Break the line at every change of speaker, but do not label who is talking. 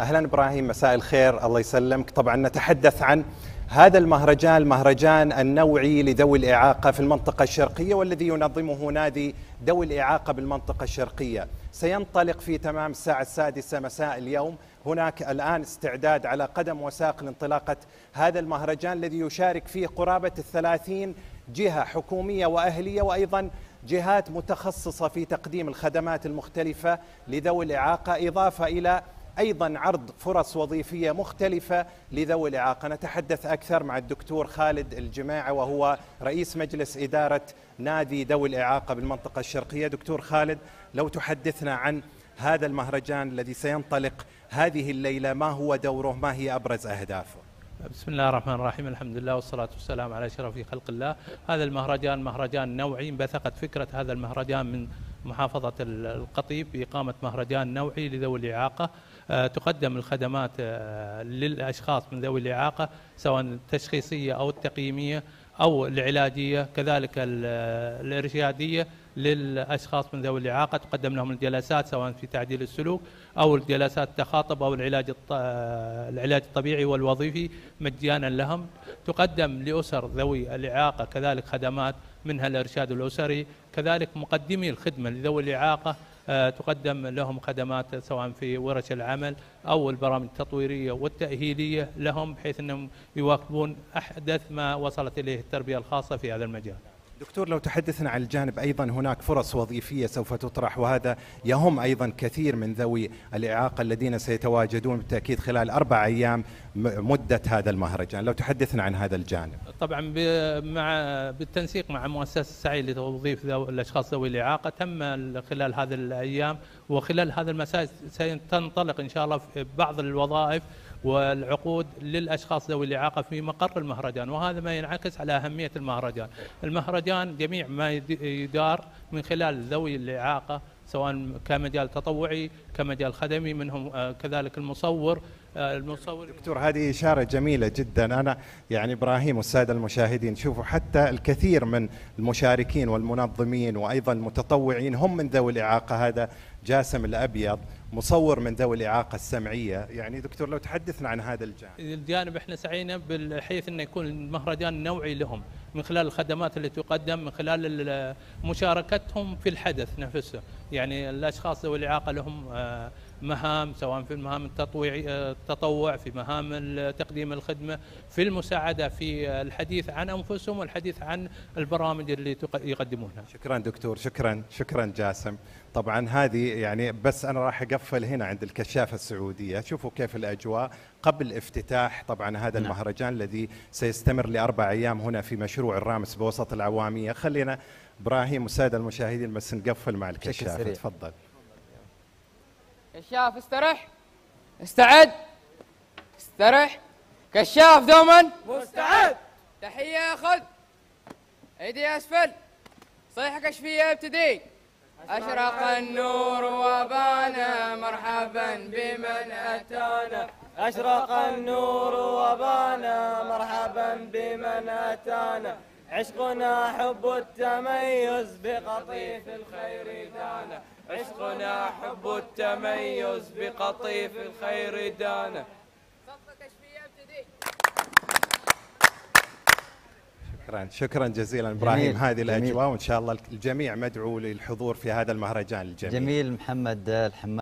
أهلا إبراهيم مساء الخير الله يسلمك. طبعا نتحدث عن هذا المهرجان المهرجان النوعي لذوي الإعاقة في المنطقة الشرقية والذي ينظمه نادي ذوي الإعاقة بالمنطقة الشرقية. سينطلق في تمام الساعة السادسة مساء اليوم. هناك الآن استعداد على قدم وساق لانطلاقة هذا المهرجان الذي يشارك فيه قرابة الثلاثين جهة حكومية وأهلية وأيضا جهات متخصصة في تقديم الخدمات المختلفة لذوي الإعاقة إضافة إلى أيضا عرض فرص وظيفية مختلفة لذوي الإعاقة، نتحدث أكثر مع الدكتور خالد الجماعه وهو رئيس مجلس إدارة نادي ذوي الإعاقة بالمنطقة الشرقية، دكتور خالد لو تحدثنا عن هذا المهرجان الذي سينطلق هذه الليلة، ما هو دوره؟ ما هي أبرز أهدافه؟
بسم الله الرحمن الرحيم الحمد لله والصلاة والسلام على شرف خلق الله هذا المهرجان مهرجان نوعي انبثقت فكرة هذا المهرجان من محافظة القطيف بإقامة مهرجان نوعي لذوي الإعاقة. آه، تقدم الخدمات آه، للأشخاص من ذوي الإعاقة سواء التشخيصية أو التقييمية أو العلاجية كذلك الإرشادية. للأشخاص من ذوي الإعاقة تقدم لهم الجلسات سواء في تعديل السلوك أو الجلسات التخاطب أو العلاج العلاج الطبيعي والوظيفي مجانا لهم. تقدم لأسر ذوي الإعاقة كذلك خدمات منها الإرشاد الأسري كذلك مقدمي الخدمة لذوي الإعاقة. آه، تقدم لهم خدمات سواء في ورش العمل أو البرامج التطويرية والتأهيلية لهم بحيث أنهم يواكبون أحدث ما وصلت إليه التربية الخاصة في هذا المجال.
دكتور لو تحدثنا عن الجانب أيضا هناك فرص وظيفية سوف تطرح وهذا يهم أيضا كثير من ذوي الإعاقة الذين سيتواجدون بالتأكيد خلال أربع أيام مدة هذا المهرجان، لو تحدثنا عن هذا الجانب.
طبعا مع بالتنسيق مع مؤسسة السعي لتوظيف الأشخاص ذوي الإعاقة تم خلال هذه الأيام وخلال هذا المساء سينطلق إن شاء الله في بعض الوظائف والعقود للأشخاص ذوي الإعاقة في مقر المهرجان وهذا ما ينعكس على أهمية المهرجان، المهرجان جميع ما يدار من خلال ذوي الإعاقة سواء كمجال تطوعي كمجال خدمي منهم آه، كذلك المصور
آه، المصور. دكتور هذه إشارة جميلة جدا. أنا يعني إبراهيم والسادة المشاهدين شوفوا حتى الكثير من المشاركين والمنظمين وأيضا المتطوعين هم من ذوي الإعاقة هذا جاسم الأبيض مصور من ذوي الإعاقة السمعية. يعني دكتور لو تحدثنا عن هذا الجانب.
الجانب إحنا سعينا بحيث أنه يكون المهرجان نوعي لهم من خلال الخدمات اللي تقدم من خلال مشاركتهم في الحدث نفسه. يعني الأشخاص ذوي الإعاقة لهم آه، مهام سواء في المهام التطوعي التطوع في مهام تقديم الخدمة في المساعدة في الحديث عن أنفسهم والحديث عن البرامج اللي يقدمونها.
شكرا دكتور شكرا شكرا جاسم. طبعا هذه يعني بس أنا راح أقفل هنا عند الكشافة السعودية. شوفوا كيف الأجواء قبل افتتاح طبعا هذا نعم. المهرجان الذي سيستمر لأربع أيام هنا في مشروع الرامس بوسط العوامية. خلينا إبراهيم والسادة المشاهدين بس نقفل مع الكشافة. تفضل.
كشاف استرح. استعد. استرح. كشاف دوما
مستعد.
تحية خذ ايدي أسفل. صيحة كشفية ابتدي. أشرق النور وبانا مرحبا بمن أتانا.
أشرق النور وبانا مرحبا بمن أتانا. عشقنا حب التميز بقطيف الخير دانا. عشقنا حب التميز بقطيف الخير دانا.
شكرا شكرا جزيلا إبراهيم. هذه الأجواء وإن شاء الله الجميع مدعو للحضور في هذا المهرجان الجميل.
جميل محمد الحماد